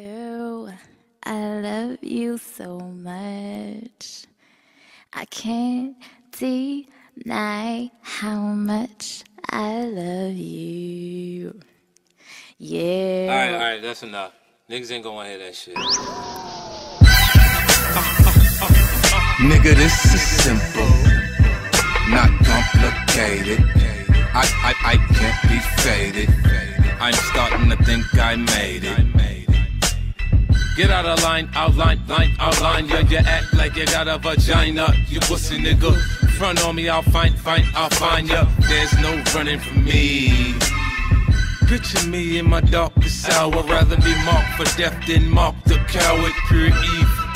Oh, I love you so much. I can't deny how much I love you. Yeah. All right, all right, that's enough. Niggas ain't gonna hear that shit. Nigga, this is simple, not complicated. I, I, I can't be faded. I'm starting to think I made it. Get out of line, outline, line, outline. Yeah, you act like you got a vagina. You pussy nigga. Front on me, I'll find, find, I'll find ya. There's no running from me. Picture me in my darkest hour. Rather be marked for death than marked a coward. Pure.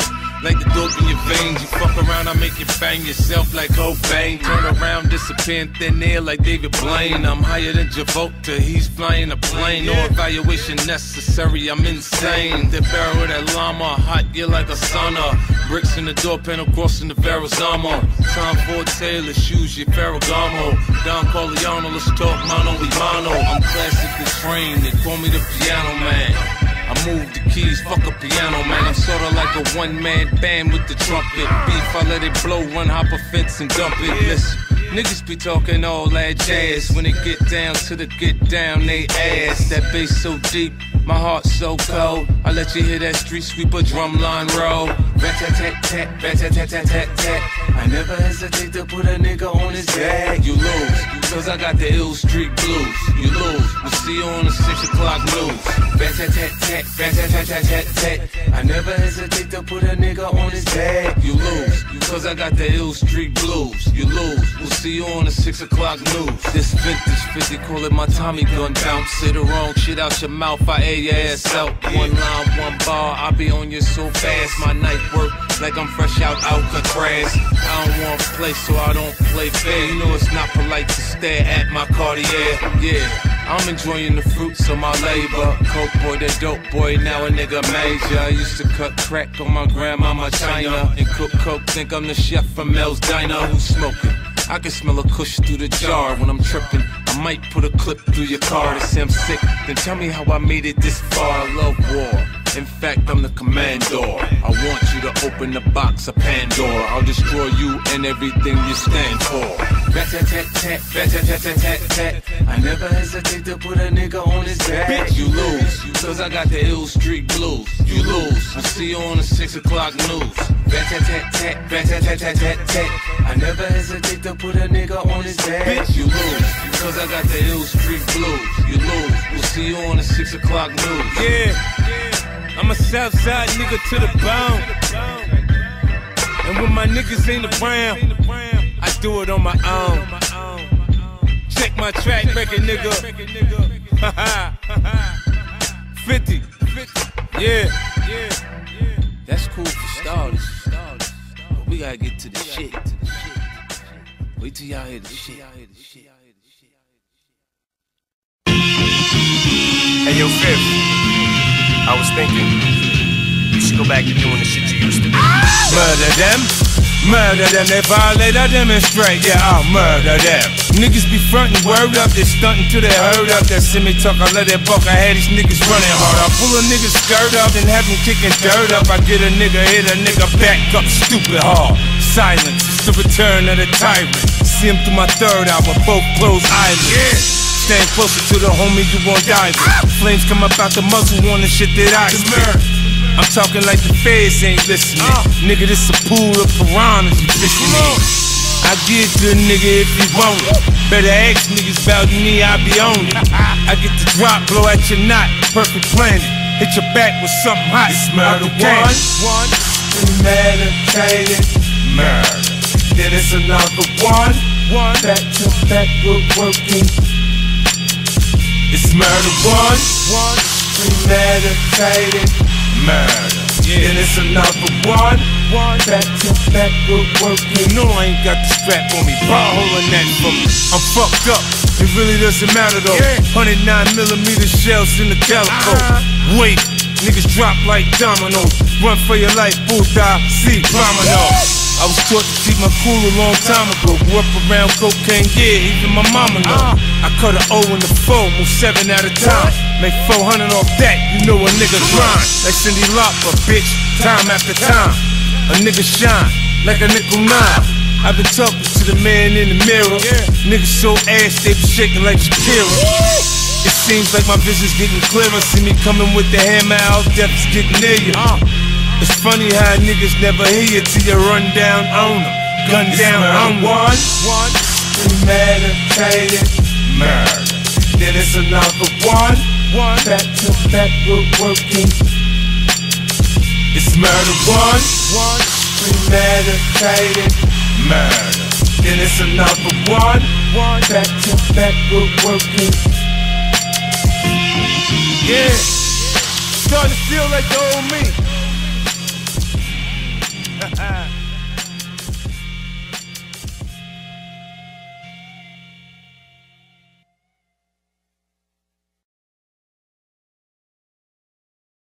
Like the dope in your veins, you fuck around, I make you bang yourself like Cobain. Turn around, disappear in thin air like David Blaine. I'm higher than Travolta, he's flying a plane. No evaluation necessary, I'm insane. The barrel of that llama, hot, you like a sauna. Bricks in the door panel, crossing the Verrazano. Time for Taylor, shoes, your Ferragamo. Don Corleone, let's talk mano y mano. I'm classically trained, they call me the piano man. I move the keys, fuck a piano, man. I'm sorta like a one man band with the trumpet. Beef, I let it blow, run, hop a fence and dump it. Listen, niggas be talking all that jazz. When it get down to the get down, they ass. That bass so deep, my heart so cold. I let you hear that street sweeper drum line roll. Tat tat tat, tat tat tat tat tat. I never hesitate to put a nigga on his back. You lose, cause I got the ill street blues. You lose, we'll see you on the six o'clock news. Tat tat tat, tat tat tat tat. I never hesitate to put a nigga on his back. You lose, cause I got the ill street blues. You lose, see you on the six o'clock news. This vintage 50, call it my Tommy gun bounce. Say the wrong shit out your mouth, I air your ass out. One line, one bar, I be on you so fast. My night work like I'm fresh out Alcatraz. I don't want to play, so I don't play fair. You know it's not polite to stare at my Cartier. Yeah. I'm enjoying the fruits of my labor. Coke boy, that dope boy, now a nigga major. I used to cut crack on my grandmama China and cook coke. Think I'm the chef from Mel's Diner who's smoking. I can smell a kush through the jar when I'm tripping. I might put a clip through your car to say I'm sick. Then tell me how I made it this far. I love war. In fact, I'm the commandor. I want you to open the box of Pandora. I'll destroy you and everything you stand for. Rat tat tat tat, rat tat tat tat tat tat. I never hesitate to put a nigga on his back. Bitch, you lose, cause I got the ill street blues. You lose, I see you on the six o'clock news. I never hesitate to put a nigga on his back. Bitch, you lose, cause I got the ill street blues. You lose, we'll see you on the six o'clock news. Yeah. I'm a south side nigga to the bone. And when my niggas ain't around, I do it on my own. Check my track record, nigga. 50. Yeah. That's cool for starters. But we gotta get to the shit. Wait till y'all hear the shit. Hey, yo, Fifth. I was thinking, you should go back to doing the shit you used to do. Murder them. Murder them, they violate, I demonstrate, yeah, I'll murder them. Niggas be frontin' word up, they stuntin' till they heard up. That semi talk, I let it buck, I had these niggas running hard. I pull a nigga skirt up and have him kicking dirt up. I get a nigga, hit a nigga back up stupid hard. Silence, it's the return of the tyrant. See him through my third album, both closed eyelids. Stand closer to the homie you won't die with. Flames come up out the muzzle on the shit that I spit. I'm talking like the feds ain't listening. Nigga, this a pool of piranhas you in. I give it to a nigga if he want it. Better ask niggas about me, I be on it. I get the drop, blow at your knot, perfect planet. Hit your back with something hot. It's murder one, one, premeditated murder. Then it's another one, one, back to back, we're working. It's murder one, one, premeditated murder. Then it's another one, one, back to back, we're working. No, I ain't got the strap on me, bra holding that for me. I'm fucked up, it really doesn't matter though. 109 millimeter shells in the calico. Uh-huh. Wait, niggas drop like dominoes. Run for your life, bullseye, see domino. I was taught to keep my cool a long time ago. Grew up around cocaine, yeah, even my mama know. I cut a O in the four, move seven at a time. Make 400 off that, you know a nigga grind. Like Cyndi Lauper, bitch, time after time. A nigga shine like a nickel nine. I've been talking to the man in the mirror. Niggas so ass, they be shaking like Shakira. It seems like my vision's getting clearer. See me coming with the hammer out, death's getting near you. It's funny how niggas never hear you till you run down on them. Gun down on one. One. Premeditated murder. Then it's another one. One. Back to back, we're working. It's murder one. One. Premeditated murder. Then it's another one. One. Back to back, we're working. Yeah. Starting to feel like the old me.